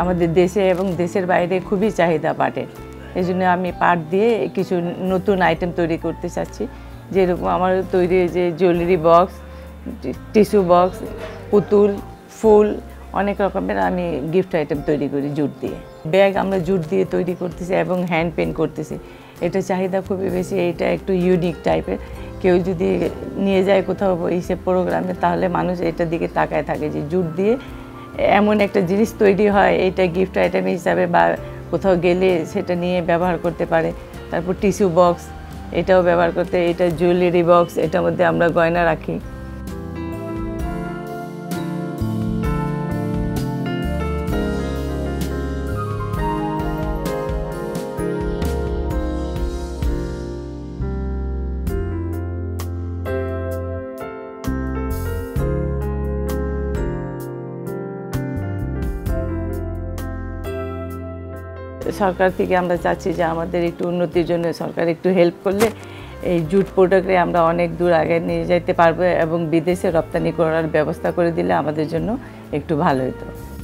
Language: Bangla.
আমাদের দেশে এবং দেশের বাইরে খুবই চাহিদা পাটের এই জন্য আমি পাট দিয়ে কিছু নতুন আইটেম তৈরি করতে চাচ্ছি। যেরকম আমার তৈরি যে জুয়েলারি বক্স টিস্যু বক্স পুতুল, ফুল, অনেক রকমের আমি গিফট আইটেম তৈরি করি জুট দিয়ে। ব্যাগ আমরা জুট দিয়ে তৈরি করতেছি এবং হ্যান্ড পেন করতেছি। এটা চাহিদা খুবই বেশি, এটা একটু ইউনিক টাইপের কেউ যদি নিয়ে যায় কোথাও সে প্রোগ্রামে তাহলে মানুষ এটার দিকে তাকায় থাকে যে জুট দিয়ে এমন একটা জিনিস তৈরি হয়, এটা গিফট আইটেম হিসাবে বা কোথাও গেলে সেটা নিয়ে ব্যবহার করতে পারে। তারপর টিস্যু বক্স, এটাও ব্যবহার করতে, এটা জুয়েলারি বক্স, এটার মধ্যে আমরা গয়না রাখি। সরকার থেকে আমরা চাচ্ছি যে আমাদের একটু উন্নতির জন্য সরকার একটু হেল্প করলে এই জুট প্রোডাক্টে আমরা অনেক দূর আগে নিয়ে যেতে পারব এবং বিদেশে রপ্তানি করার ব্যবস্থা করে দিলে আমাদের জন্য একটু ভালো হতো